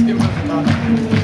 aqui o. Tá.